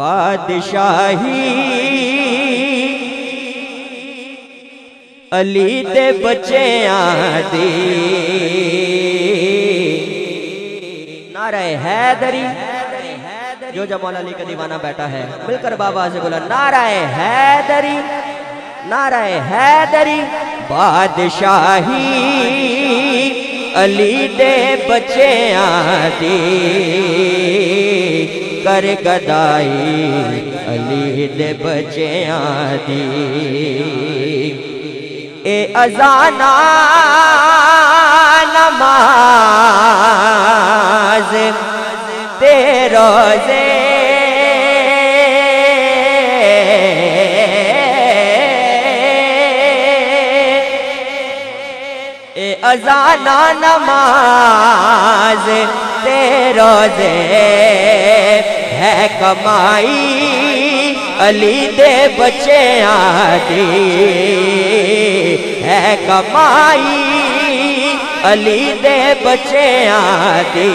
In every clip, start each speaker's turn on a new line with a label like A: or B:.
A: बादशाही। अली दे बच्चे दी नारे हैदरी। जो जमाल अली का दीवाना बैठा है, मिलकर बाबा से बोला नाराय हैदरी नाराय हैदरी, बादशाही। अली दे बच्चे दी कर गदाई, अली दे बच्चे दी ए अजाना नमाज़ ते रोज़े। अजाना नमाज़ ते रोज़े। है कमाई, अली दे बचे आदि है कमाई, अली दे बचे आदि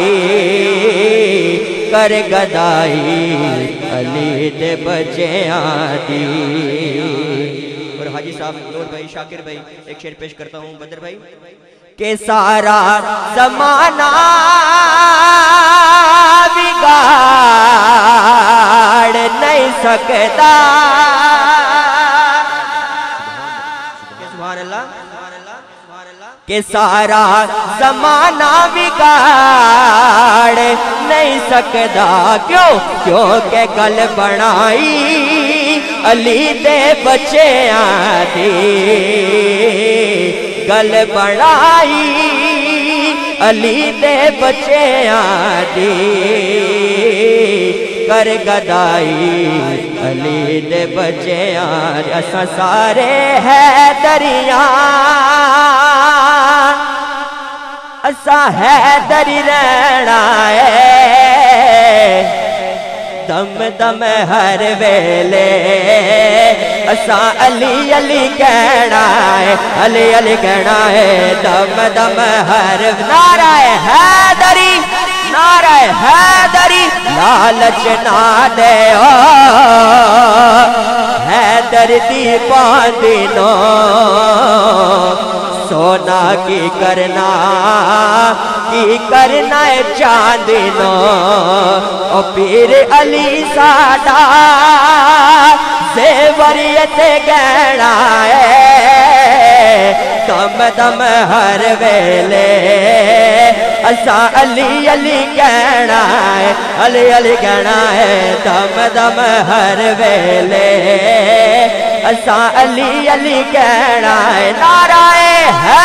A: कर गदाई, अली दे बचे आदि और हाजी साहब, नूर भाई, शाकिर भाई, एक शेर पेश करता हूँ, बदर भाई। के सारा जमाना सकता। के सारा जमाना बिगाड़ नहीं सकता। क्यों? क्यों के गल बनाई अली दे बच्चे आदि। गल बनाई अली दे बच्चे आदि। कर गदाई। अली दे बच्चे आदि असा सारे है दरिया। असा है दरी रहना है दम दम हर वेले। असा अली अली कहना है अली अली कहना है दम दम हर। नारा है दरी। नाराय है दरी लालच ना दे है दर्दी पादिनो सोना की करना की करना है चांदनो ओ पीर अली साडा सेवरियत गहना है। दम दम हर वेले। असा अली अली कहना है अली अली कहना है दम दम हर वेले। असा अली अली कहना है नाराय है